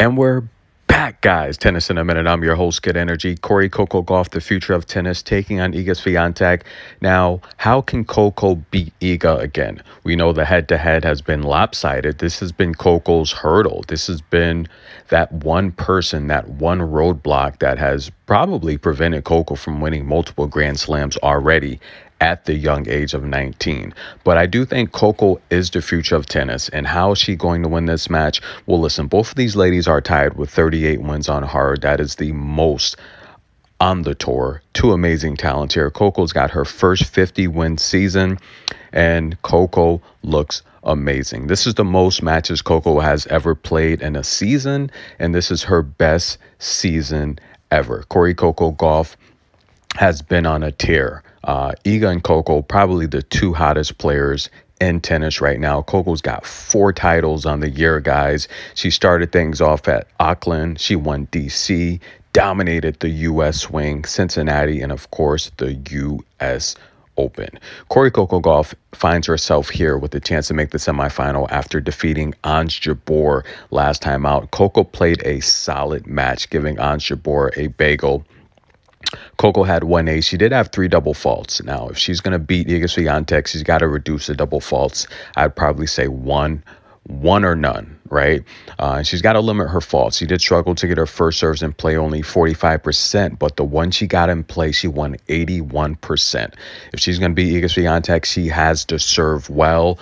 And we're back, guys. Tennis in a minute. I'm your host, Good Energy. Cori Coco Gauff, the future of tennis, taking on Iga Swiatek. Now, how can Coco beat Iga again? We know the head-to-head has been lopsided. This has been Coco's hurdle. This has been that one person, that one roadblock that has probably prevented Coco from winning multiple Grand Slams already at the young age of 19. But I do think Coco is the future of tennis. And how is she going to win this match? Well, listen, both of these ladies are tied with 38 wins on hard. That is the most on the tour. Two amazing talents here. Coco's got her first 50 win season, and Coco looks amazing. This is the most matches Coco has ever played in a season, and this is her best season ever. Cori Coco Gauff has been on a tear. Uh, Iga and Coco, probably the two hottest players in tennis right now. Coco's got four titles on the year, guys. She started things off at Auckland. She won DC, dominated the U.S. swing, Cincinnati, and of course the U.S. Open. Cori Coco Gauff finds herself here with a chance to make the semifinal after defeating Ons Jabeur last time out. Coco played a solid match, giving Ons Jabeur a bagel. Coco had one ace. She did have three double faults. Now, if she's going to beat Iga Swiatek, she's got to reduce the double faults. I'd probably say one, one or none, right? Uh, and she's got to limit her faults. She did struggle to get her first serves in play only 45%, but the one she got in play, she won 81%. If she's going to beat Iga Swiatek, she has to serve well.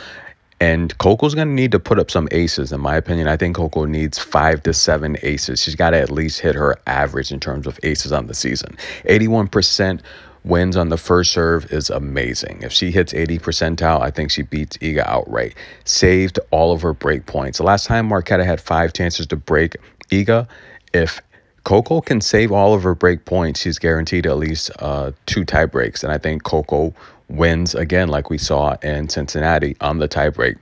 And Coco's going to need to put up some aces, in my opinion. I think Coco needs five to seven aces. She's got to at least hit her average in terms of aces on the season. 81% wins on the first serve is amazing. If she hits 80 percentile, I think she beats Iga outright. Saved all of her break points. The last time Marketa had five chances to break Iga, if Coco can save all of her break points, she's guaranteed at least uh, two tie breaks. And I think Coco wins again, like we saw in Cincinnati on the tiebreak.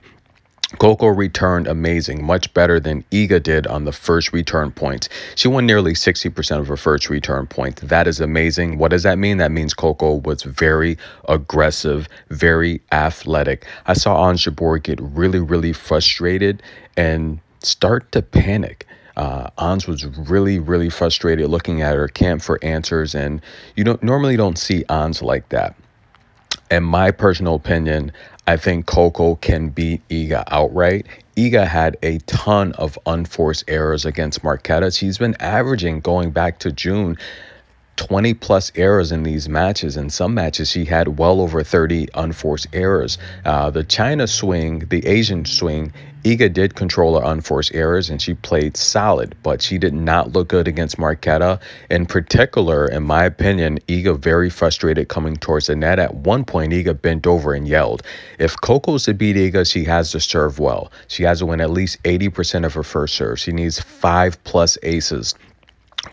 Coco returned amazing, much better than Iga did on the first return points. She won nearly 60% of her first return points. That is amazing. What does that mean? That means Coco was very aggressive, very athletic. I saw Ons Jabeur get really, really frustrated and start to panic. Uh, Ons was really, really frustrated looking at her camp for answers, and you don't normally don't see Ons like that in my personal opinion, I think Coco can beat Iga outright. Iga had a ton of unforced errors against Marketa. She's been averaging going back to June 20 plus errors in these matches. In some matches, she had well over 30 unforced errors. Uh, the China swing, the Asian swing, Iga did control her unforced errors and she played solid, but she did not look good against Marketa. In particular, in my opinion, Iga very frustrated coming towards the net. At one point, Iga bent over and yelled. If Coco's to beat Iga, she has to serve well. She has to win at least 80% of her first serve. She needs five plus aces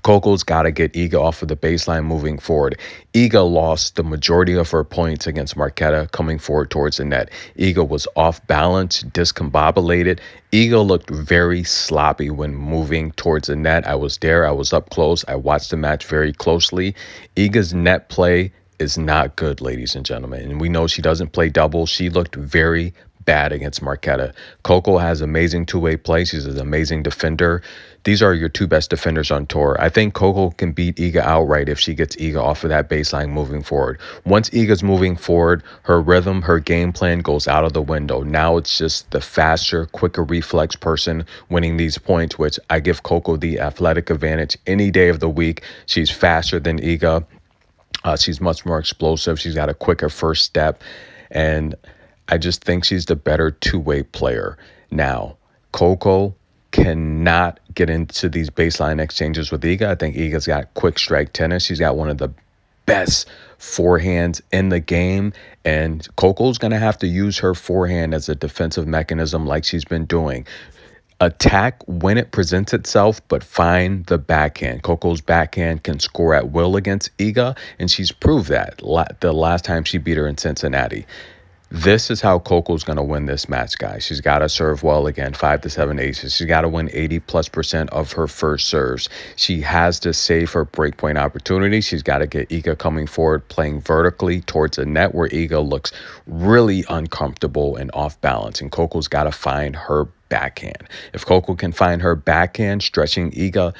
Coco's got to get Iga off of the baseline moving forward. Iga lost the majority of her points against Marketa coming forward towards the net. Iga was off balance, discombobulated. Iga looked very sloppy when moving towards the net. I was there, I was up close, I watched the match very closely. Iga's net play is not good, ladies and gentlemen. And we know she doesn't play double. She looked very bad against Marketa. Coco has amazing two-way play. She's an amazing defender. These are your two best defenders on tour. I think Coco can beat Iga outright if she gets Iga off of that baseline moving forward. Once Iga's moving forward, her rhythm, her game plan goes out of the window. Now it's just the faster, quicker reflex person winning these points, which I give Coco the athletic advantage any day of the week. She's faster than Iga. Uh, she's much more explosive. She's got a quicker first step. And I just think she's the better two way player. Now, Coco cannot get into these baseline exchanges with Iga. I think Iga's got quick strike tennis. She's got one of the best forehands in the game. And Coco's going to have to use her forehand as a defensive mechanism like she's been doing. Attack when it presents itself, but find the backhand. Coco's backhand can score at will against Iga, and she's proved that the last time she beat her in Cincinnati. This is how Coco's going to win this match, guys. She's got to serve well again, five to seven aces. She's got to win 80 plus percent of her first serves. She has to save her breakpoint opportunity. She's got to get Iga coming forward, playing vertically towards the net where Iga looks really uncomfortable and off balance. And Coco's got to find her backhand. If Coco can find her backhand, stretching Iga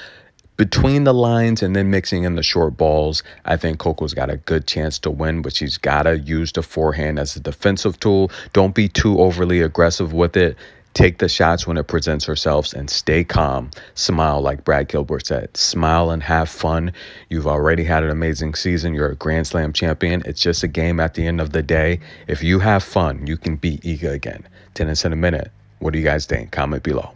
between the lines and then mixing in the short balls, I think Coco's got a good chance to win, but she's got to use the forehand as a defensive tool. Don't be too overly aggressive with it. Take the shots when it presents herself and stay calm. Smile, like Brad Gilbert said. Smile and have fun. You've already had an amazing season. You're a Grand Slam champion. It's just a game at the end of the day. If you have fun, you can beat Iga again. Tennis in a minute. What do you guys think? Comment below.